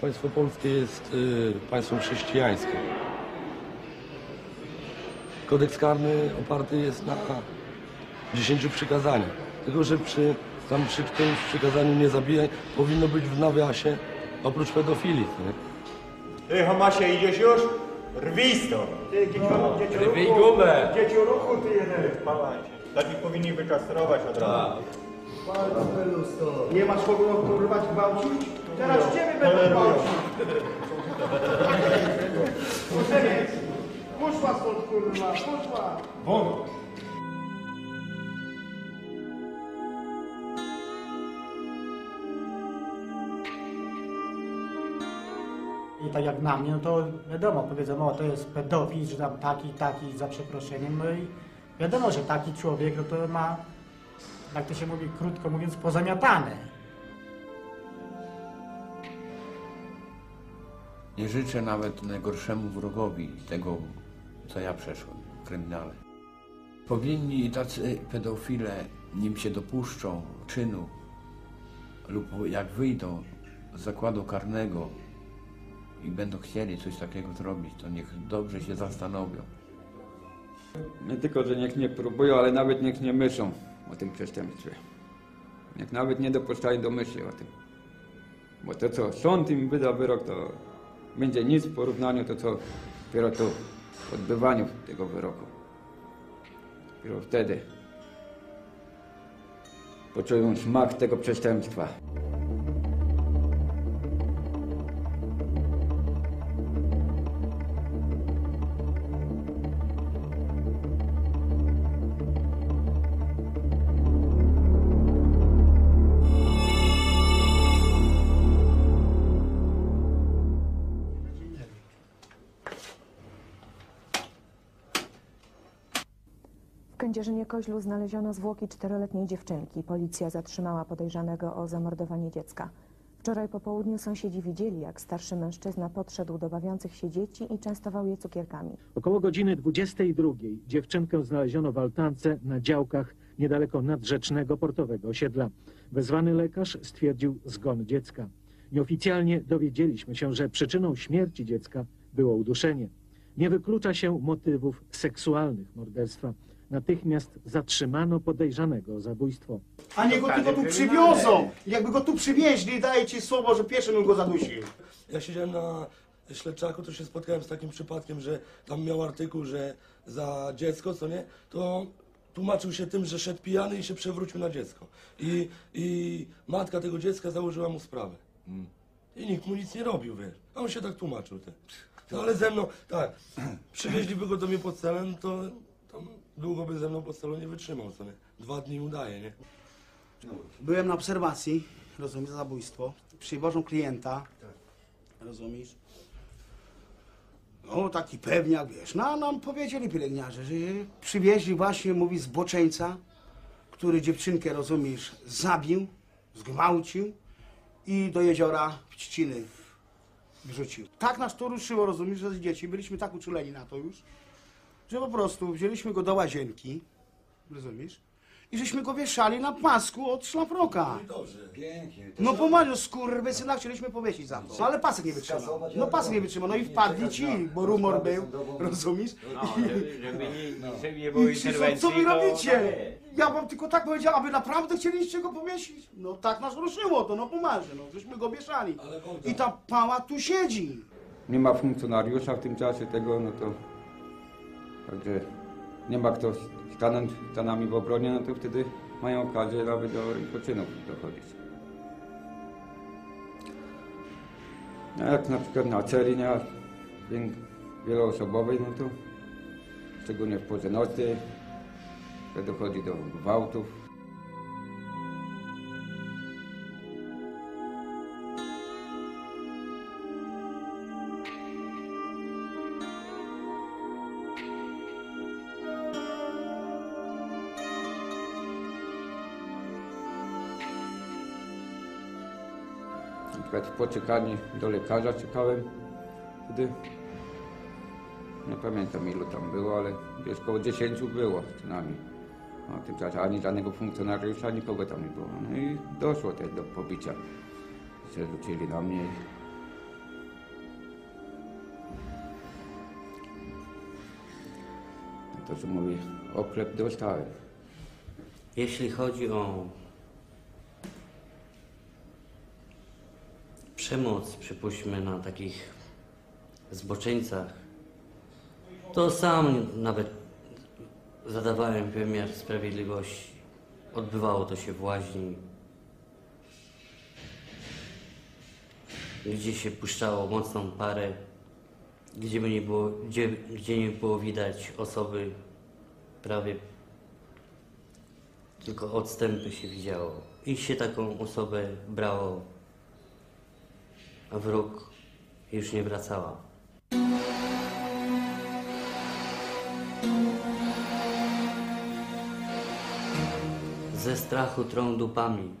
Państwo polskie jest y, państwem chrześcijańskim. Kodeks karny oparty jest na 10 przykazaniach. Tylko, że przy, tam przy którymś przykazaniu nie zabijaj powinno być w nawiasie oprócz pedofilii. Nie? Ty, Homasie, idziesz już? Rwij stąd. Ty, dziecioro, dziecioro, Rwij gumę. Dziecioro, ty jeden. Pałacie. Takich powinni wykastrować od razu. Nie masz kogo kurwać gwałcić? Teraz ciebie będę gwałcił. Poszła stąd kurwa, poszła. Won. I tak jak na mnie, no to wiadomo, powiedzą, o to jest pedofil, że tam taki, taki, za przeproszeniem, no i wiadomo, że taki człowiek, no to ma, jak to się mówi, krótko mówiąc, pozamiatane. Nie życzę nawet najgorszemu wrogowi tego, co ja przeszłem w kryminale. Powinni tacy pedofile, nim się dopuszczą czynu lub jak wyjdą z zakładu karnego i będą chcieli coś takiego zrobić, to niech dobrze się zastanowią. Nie tylko, że niech nie próbują, ale nawet niech nie myślą o tym przestępstwie. Niech nawet nie dopuszczają do myśli o tym. Bo to, co sąd im wyda wyrok, to będzie nic w porównaniu do co dopiero to odbywaniu tego wyroku. Dopiero wtedy poczują smak tego przestępstwa. Kędzierzynie-Koźlu znaleziono zwłoki czteroletniej dziewczynki. Policja zatrzymała podejrzanego o zamordowanie dziecka. Wczoraj po południu sąsiedzi widzieli, jak starszy mężczyzna podszedł do bawiących się dzieci i częstował je cukierkami. Około godziny 22 dziewczynkę znaleziono w altance na działkach niedaleko nadrzecznego portowego osiedla. Wezwany lekarz stwierdził zgon dziecka. Nieoficjalnie dowiedzieliśmy się, że przyczyną śmierci dziecka było uduszenie. Nie wyklucza się motywów seksualnych morderstwa. Natychmiast zatrzymano podejrzanego o zabójstwo. A niech go tylko tu przywiozą. Jakby go tu przywieźli, daję ci słowo, że pierwszy bym go zadusił. Ja siedziałem na śledczaku, to się spotkałem z takim przypadkiem, że tam miał artykuł, że za dziecko, co nie, to tłumaczył się tym, że szedł pijany i się przewrócił na dziecko. I, i matka tego dziecka założyła mu sprawę. I nikt mu nic nie robił, wiesz. A on się tak tłumaczył. Te. No ale ze mną, tak, przywieźliby go do mnie pod celem, to tam długo by ze mną pod celem nie wytrzymał, co nie. Dwa dni udaje, nie? Byłem na obserwacji, rozumiesz, za zabójstwo. Przywożą klienta, rozumiesz? No, taki pewniak, wiesz. No, a nam powiedzieli pielęgniarze, że przywieźli właśnie, mówi, zboczeńca, który dziewczynkę, rozumiesz, zabił, zgwałcił i do jeziora w Trzciny wrzucił. Tak nas to ruszyło, rozumiesz, że z dzieci byliśmy tak uczuleni na to już, że po prostu wzięliśmy go do łazienki, rozumiesz, i żeśmy go wieszali na pasku od szlafroka. Dobrze. No pomaga, skurwysyna chcieliśmy powiesić za to. No, ale pasek nie wytrzymał. No pasek nie wytrzymał, no i wpadli ci, bo rumor był, rozumiesz? No, żeby, żeby nie, żeby nie I było interwencji, co wy to- robicie? Ja wam tylko tak powiedział, a wy naprawdę chcieliście go powiesić? No tak nas ruszyło to, no pomarzy, no żeśmy go wieszali. Ale Bogdan- I ta pała tu siedzi. Nie ma funkcjonariusza w tym czasie tego, no to... Także nie ma kto stanąć stanami w obronie, no to wtedy mają okazję nawet do rękoczynów dochodzić. No jak na przykład na celi wieloosobowej, no to szczególnie w porze nocy, to dochodzi do gwałtów. przykład w poczekalni do lekarza czekałem wtedy. Nie pamiętam ilu tam było, ale gdzieś około 10 było co najmniej. No, w tym czasie ani żadnego funkcjonariusza, nikogo tam nie było. No i doszło też do pobicia. Się rzucili na mnie. No to, co mówię, oklep dostałem. Jeśli chodzi o przemoc, przypuśćmy, na takich zboczeńcach, to sam nawet zadawałem wymiar sprawiedliwości. Odbywało to się w łaźni, gdzie się puszczało mocną parę, gdzie, nie było, gdzie, gdzie nie było widać osoby prawie tylko odstępy się widziało. I się taką osobę brało, a wróg już nie wracała. Ze strachu trą dupami,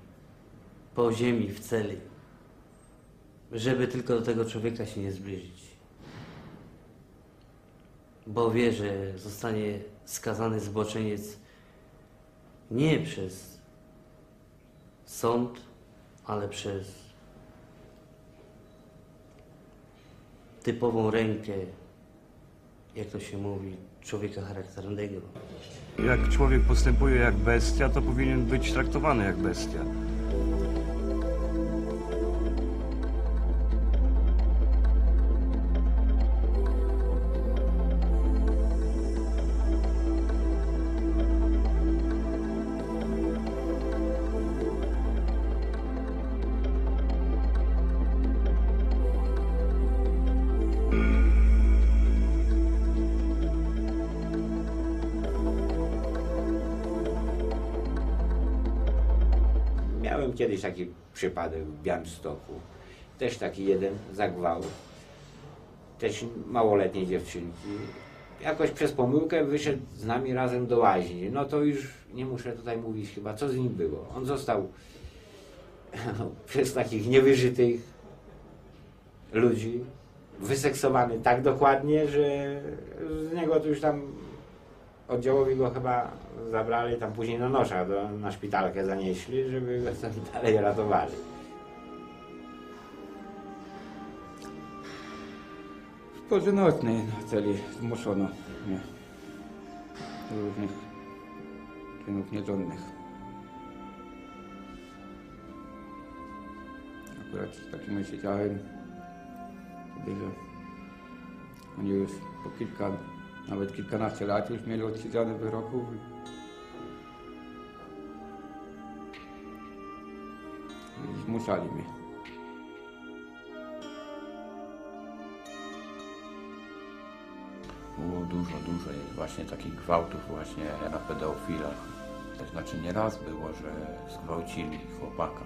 po ziemi w celi, żeby tylko do tego człowieka się nie zbliżyć. Bo wie, że zostanie skazany zboczeniec nie przez sąd, ale przez typową rękę, jak to się mówi, człowieka charakternego. Jak człowiek postępuje jak bestia, to powinien być traktowany jak bestia. Kiedyś taki przypadek w Białymstoku. Też taki jeden za gwałt. Też małoletniej dziewczynki. Jakoś przez pomyłkę wyszedł z nami razem do łaźni. No to już nie muszę tutaj mówić chyba, co z nim było. On został przez takich niewyżytych ludzi wyseksowany tak dokładnie, że z niego to już tam oddziałowi go chyba zabrali tam później na noszach do, na szpitalkę zanieśli, żeby go tam dalej ratowali. W porze nocnej na celi zmuszono mnie do różnych czynów nierządnych. Akurat z takim wtedy, że oni już po kilka, nawet kilkanaście lat już mieli odsiedziane wyroków. Zmuszali mnie. Było dużo, dużo jest właśnie takich gwałtów właśnie na pedofilach. To znaczy nie raz było, że zgwałcili chłopaka,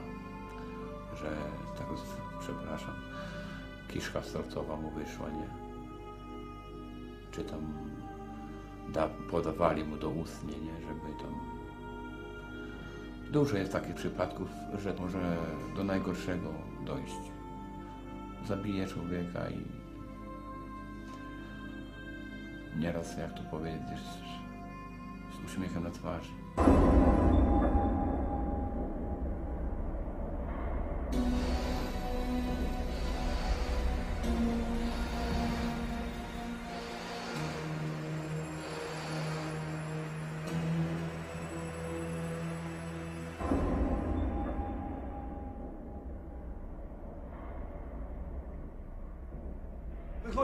że tak, przepraszam, kiszka sercowa mu wyszła, nie? Czy tam da, podawali mu do ustnie, nie? Żeby tam... Dużo jest takich przypadków, że może do najgorszego dojść. Zabije człowieka i nieraz, jak to powiedzieć, z, uśmiechem na twarzy.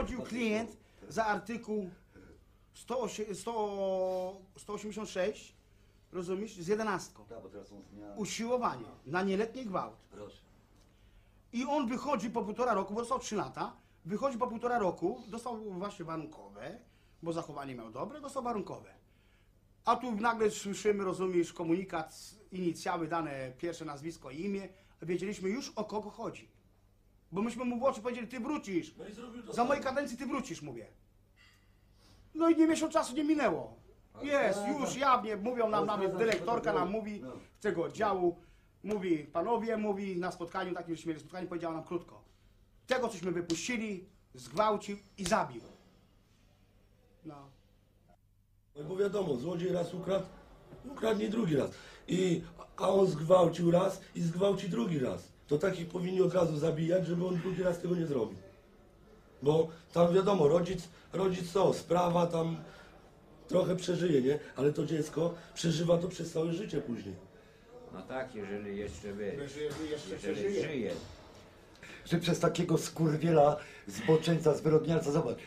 Wychodził klient za artykuł 108 100 186, rozumiesz, z jedenastką. Usiłowanie na nieletni gwałt. I on wychodzi po półtora roku, bo dostał 3 lata, wychodzi po półtora roku, dostał właśnie warunkowe, bo zachowanie miał dobre, dostał warunkowe. A tu nagle słyszymy, rozumiesz, komunikat, inicjały dane, pierwsze nazwisko i imię, a wiedzieliśmy już o kogo chodzi. Bo myśmy mu w oczy powiedzieli, ty wrócisz. No i zrobił to Za samo. mojej kadencji ty wrócisz, mówię. No i nie miesiąc czasu nie minęło. Jest, już jawnie, mówią nam, nawet dyrektorka nam mówi z tego oddziału, mówi, panowie, mówi na spotkaniu, takim żeśmy mieli spotkanie, powiedziała nam krótko. Tego, cośmy wypuścili, zgwałcił i zabił. No. No bo wiadomo, złodziej raz ukradł, ukradnie drugi raz. I, a on zgwałcił raz i zgwałci drugi raz. To takich powinni od razu zabijać, żeby on drugi raz tego nie zrobił. Bo tam wiadomo, rodzic, rodzic co, sprawa tam trochę przeżyje, nie? Ale to dziecko przeżywa to przez całe życie później. No tak, jeżeli jeszcze by, Jeżeli jeszcze jeżeli przeżyje. żyje. że przez takiego skurwiela, zboczeńca, zwyrodnialca, zobacz,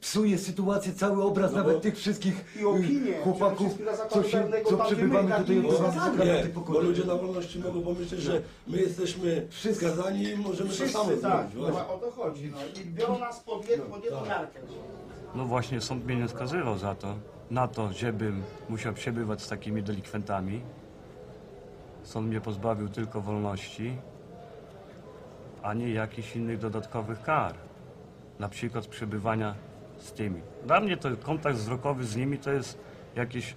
psuje sytuację, cały obraz No nawet tych wszystkich I opinię, y, chłopaków, przede wszystkim dla co, się, co przebywamy my tutaj od Nie, tych bo ludzie na wolności mogą pomyśleć, że my jesteśmy skazani i możemy to samo Wszyscy tak, zrobić. właśnie. no, o to chodzi. No. I biorą nas pod, jed, pod jedną miarkę. No właśnie sąd mnie nie skazywał za to, na to, żebym musiał przebywać z takimi delikwentami. Sąd mnie pozbawił tylko wolności, a nie jakichś innych dodatkowych kar. Na przykład przebywania z tymi. Dla mnie to kontakt wzrokowy z nimi to jest jakiś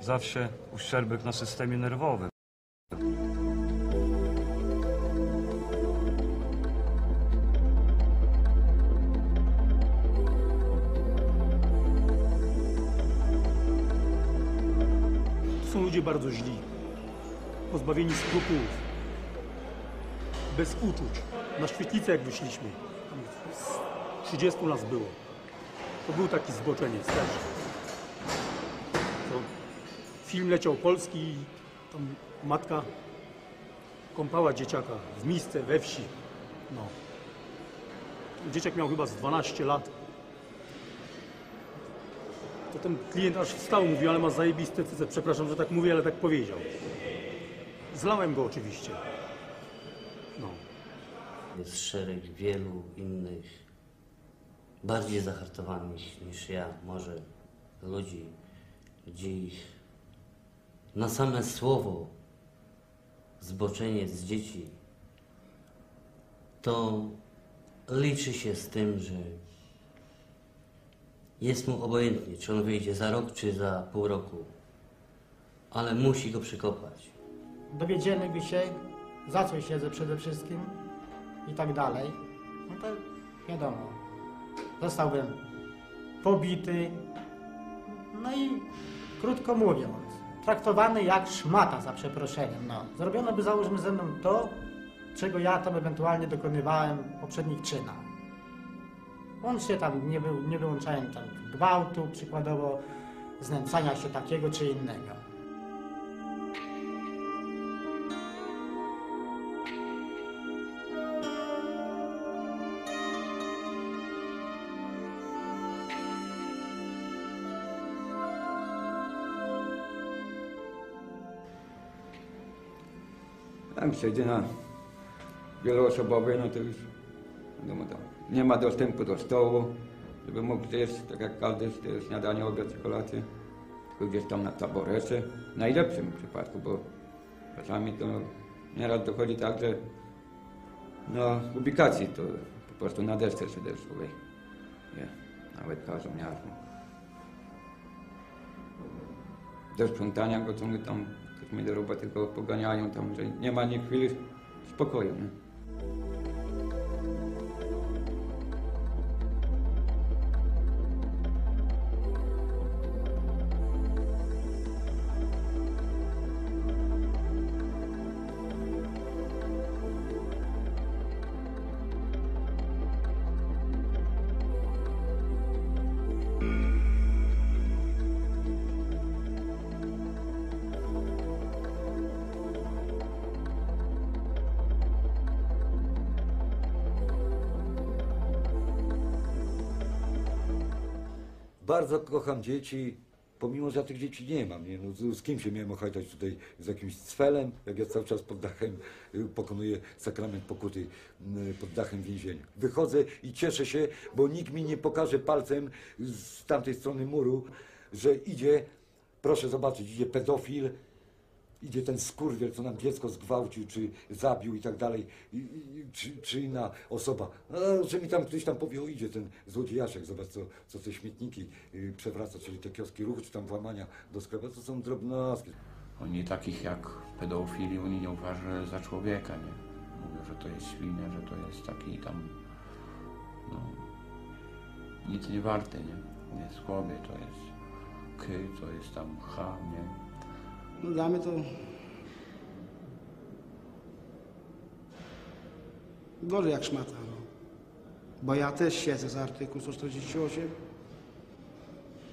zawsze uszczerbek na systemie nerwowym. Są ludzie bardzo źli, pozbawieni skrupułów, bez uczuć. Na świetlicę jak wyszliśmy, tam z 30 nas było, to był taki zboczeniec też. To film leciał polski i tam matka kąpała dzieciaka w misce we wsi. No. Dzieciak miał chyba z 12 lat. To ten klient aż wstał, mówi, ale ma zajebiste cyce. Przepraszam, że tak mówię, ale tak powiedział. Zlałem go oczywiście. No. Jest szereg wielu innych, bardziej zahartowanych niż ja, może ludzi, gdzie ich na same słowo zboczeniec dzieci, to liczy się z tym, że jest mu obojętnie, czy on wyjdzie za rok, czy za pół roku, ale musi go przykopać. Dowiedzieliby się, za co siedzę przede wszystkim i tak dalej. No to wiadomo, zostałbym pobity, no i krótko mówiąc, traktowany jak szmata za przeproszeniem. No. Zrobiono by załóżmy ze mną to, czego ja tam ewentualnie dokonywałem w poprzednich czynach. Łącznie tam nie, wy, nie wyłączałem tam gwałtu, przykładowo znęcania się takiego czy innego. Tam siedzi na wieloosobowej, no to już wiadomo, tam nie ma dostępu do stołu, żeby mógł zjeść, tak jak każdy, śniadanie, obiad czy kolację, tylko gdzieś tam na taborecie, w najlepszym przypadku, bo czasami to nieraz dochodzi tak, że na ubikacji to po prostu na desce się deszczowej. Nie, nawet każą miarą. Do sprzątania go ciągle tam ktoś mi do roboty tylko poganiają tam, że nie ma ni chwili spokoju. Nie? Bardzo kocham dzieci, pomimo, że ja tych dzieci nie mam. Nie? No, z, kim się miałem ochajtać tutaj? Z jakimś cfelem, jak ja cały czas pod dachem y, pokonuję sakrament pokuty y, pod dachem więzienia. Wychodzę i cieszę się, bo nikt mi nie pokaże palcem z tamtej strony muru, że idzie, proszę zobaczyć, idzie pedofil, idzie ten skurwiel, co nam dziecko zgwałcił, czy zabił i tak dalej, i, i, czy, czy inna osoba. No, że mi tam ktoś tam powie, o idzie ten złodziejaszek, zobacz, co, co te śmietniki y, przewraca, czyli te kioski ruchu, czy tam włamania do sklepu, to są drobnostki. Oni takich jak pedofili, oni nie uważają za człowieka, nie? Mówią, że to jest świnia, że to jest taki tam, no, nic nie warte, nie? Jest chłopie, to jest ky, to jest tam ha, nie? No dla mnie to... Gorzej jak szmata, no. Bo ja też siedzę za artykuł 148.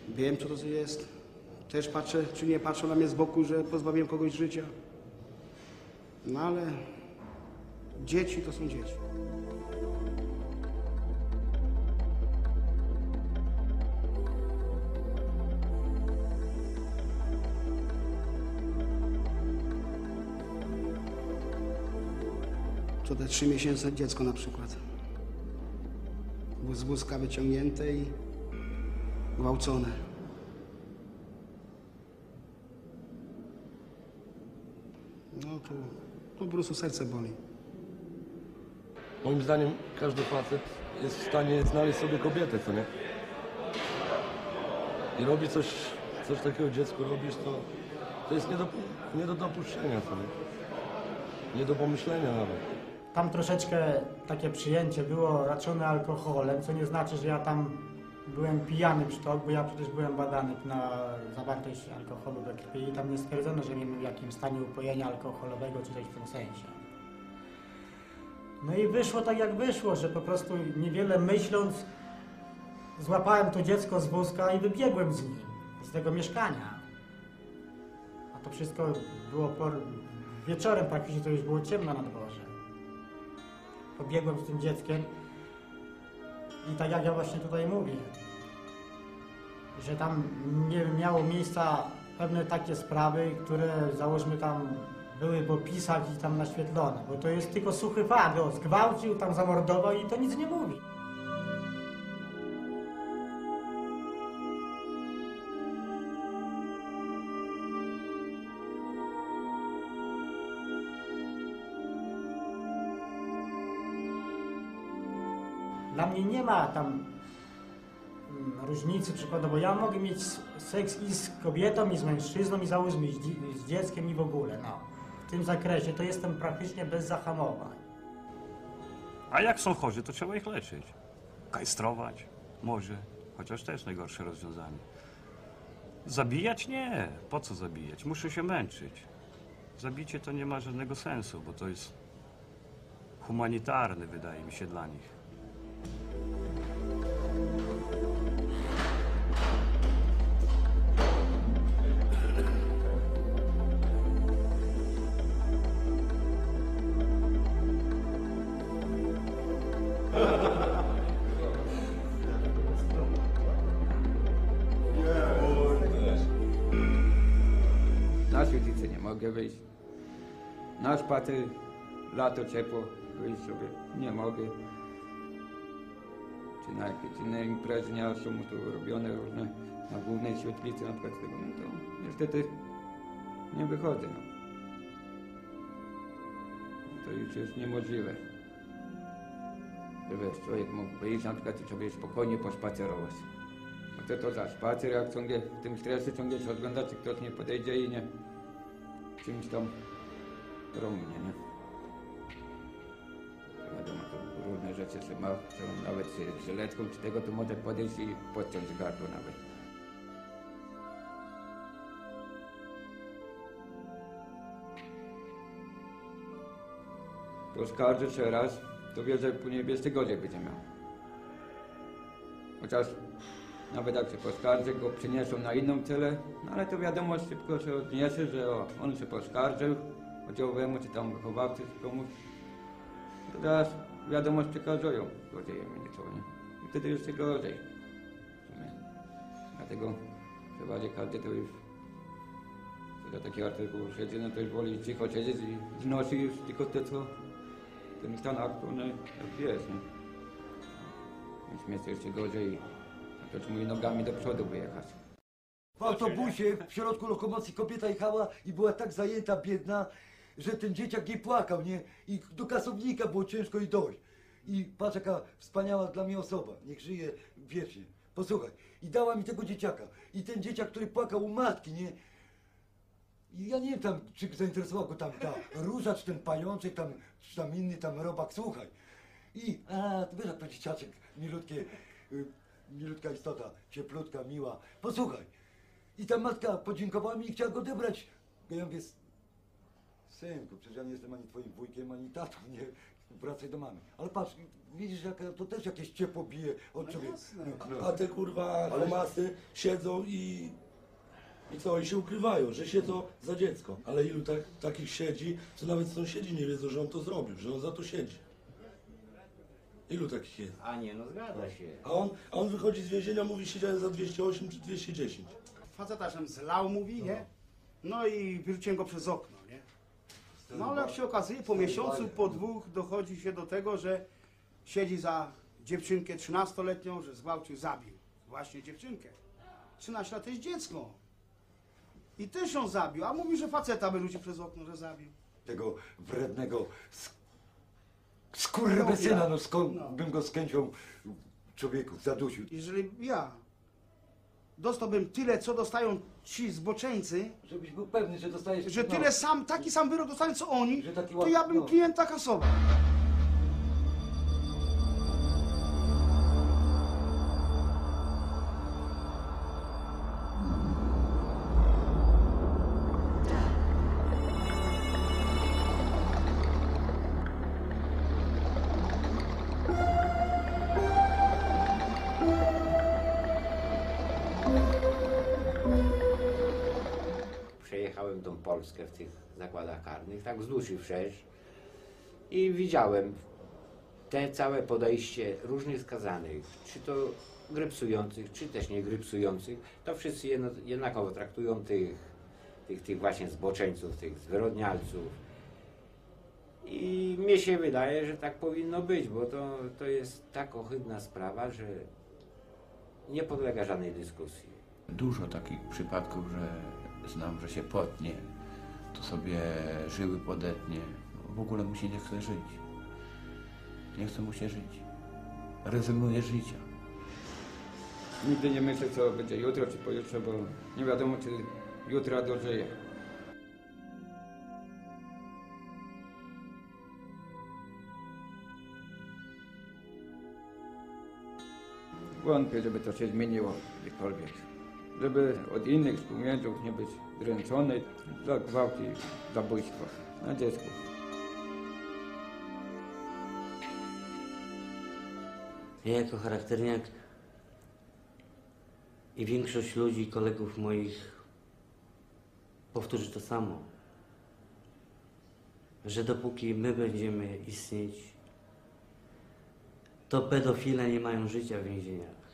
Wiem, co to jest. Też patrzę, czy nie patrzą na mnie z boku, że pozbawiłem kogoś życia. No ale dzieci to są dzieci. To te trzy miesięczne dziecko na przykład. Było z wózka wyciągnięte i gwałcone. No to, to po prostu serce boli. Moim zdaniem każdy facet jest w stanie znaleźć sobie kobietę, co nie? I robi coś, coś takiego dziecku robisz, to, to jest nie do, nie do dopuszczenia, co nie? Nie do pomyślenia nawet. Tam troszeczkę takie przyjęcie było raczone alkoholem, co nie znaczy, że ja tam byłem pijany przy to, bo ja przecież byłem badany na zawartość alkoholu we krwi i tam nie stwierdzono, że miałem w jakimś stanie upojenia alkoholowego czy coś w tym sensie. No i wyszło tak jak wyszło, że po prostu niewiele myśląc złapałem to dziecko z wózka i wybiegłem z nim, z tego mieszkania. A to wszystko było por... wieczorem praktycznie, to już było ciemno na dworze. Pobiegłem z tym dzieckiem i tak jak ja właśnie tutaj mówię, że tam nie miało miejsca pewne takie sprawy, które załóżmy tam były w opisach i tam naświetlone, bo to jest tylko suchy fakt, zgwałcił, tam zamordował i to nic nie mówi. Mnie nie ma tam mm, różnicy przykładowo. Ja mogę mieć seks i z kobietą, i z mężczyzną, i załóżmy z, dzi- z dzieckiem i w ogóle. No. W tym zakresie to jestem praktycznie bez zahamowań. A jak są chorzy, to trzeba ich leczyć. Kajstrować może, chociaż też najgorsze rozwiązanie. Zabijać? Nie. Po co zabijać? Muszę się męczyć. Zabicie to nie ma żadnego sensu, bo to jest humanitarny, wydaje mi się, dla nich. Na spacer, lato ciepło, wyjść sobie nie mogę. Czy na jakieś inne imprezy nie są robione różne na głównej świetlicy na przykład tego, no to niestety nie wychodzę. No. To już jest niemożliwe. Że człowiek mógł wyjść na przykład i sobie spokojnie pospacerować. No to to za spacer, jak ciągle w tym stresie ciągle się ogląda, czy ktoś nie podejdzie i nie czymś tam romnie, nie? To Wiadomo, to różne rzeczy się ma, to nawet z żyletką czy tego, to może podejść i podciąć gardło nawet. Poskarży się raz, to wie, że później więcej gorzej będzie miał. Chociaż nawet jak się poskarży, go przyniosą na inną celę, no ale to wiadomo, szybko się odniesie, że o, on się poskarżył oddziałowemu czy tam wychowawcy czy komuś. To teraz wiadomość przekazują złodziejom nieco, nie? I wtedy jeszcze gorzej. w sumie. Dlatego przeważnie każdy to już do takiego artykułu siedzi, no to już woli cicho siedzieć i znosi już tylko to, co ten stan aktualny jest, nie? Więc mnie to jeszcze gorzej, to czy mówi nogami do przodu wyjechać. W autobusie w środku lokomocji kobieta jechała i była tak zajęta, biedna, że ten dzieciak nie płakał, nie? I do kasownika było ciężko i dojść. I patrz jaka wspaniała dla mnie osoba, niech żyje wiecznie. Posłuchaj, i dała mi tego dzieciaka. I ten dzieciak, który płakał u matki, nie? I ja nie wiem tam, czy zainteresował go tam ta róża, czy ten pajączek, tam, czy tam inny tam robak, słuchaj. I, a, to wiesz jak to dzieciaczek, milutkie, y, milutka istota, cieplutka, miła. Posłuchaj. I ta matka podziękowała mi i chciała go odebrać. Ja mówię, synku, przecież ja nie jestem ani twoim wujkiem, ani tatą, nie, wracaj do mamy. Ale patrz, widzisz, jak to też jakieś ciepło bije od człowieka. No, A te kurwa Ale- homasy siedzą i I co? I się ukrywają, że się to za dziecko. Ale ilu tak, takich siedzi, co nawet sąsiedzi nie wiedzą, że on to zrobił, że on za to siedzi. Ilu takich jest? A nie, no zgadza się. A on, a on wychodzi z więzienia, mówi siedziałem za 208 czy 210. Faceta się zlał, mówi, nie? No i wyrzuciłem go przez okno, nie? No ale jak się okazuje, po miesiącu, po dwóch dochodzi się do tego, że siedzi za dziewczynkę 13-letnią, że zgwałcił, zabił. Właśnie dziewczynkę. 13 lat to jest dziecko. I też ją zabił, a mówi, że faceta wyrzucił przez okno, że zabił. Tego wrednego sk- skurwysyna, no skąd No. bym go z chęcią człowieku zadusił. Jeżeli ja dostałbym tyle, co dostają ci zboczeńcy, Żebyś był pewny, że dostajesz... że no. tyle sam, taki sam wyrok dostaną, co oni, Że taki to ja bym no. klienta kasował. Polskę w tych zakładach karnych, tak wzdłuż wszerz i widziałem te całe podejście różnych skazanych, czy to grypsujących, czy też nie grypsujących, to wszyscy jedno, jednakowo traktują tych, tych, tych właśnie zboczeńców, tych zwyrodnialców. I mnie się wydaje, że tak powinno być, bo to, to jest tak ohydna sprawa, że nie podlega żadnej dyskusji. Dużo takich przypadków, że znam, że się potnie, sobie żyły podetnie. W ogóle mu się nie chce żyć. Nie chce mu się żyć. Rezygnuje z życia. Nigdy nie myślę, co będzie jutro czy pojutrze, bo nie wiadomo, czy jutra dożyję. Wątpię, żeby to się zmieniło gdziekolwiek. Żeby od innych współmieńców nie być dręczony za gwałt i zabójstwo na dziecku. Ja jako charakterniak i większość ludzi, kolegów moich powtórzy to samo. Że dopóki my będziemy istnieć, to pedofile nie mają życia w więzieniach.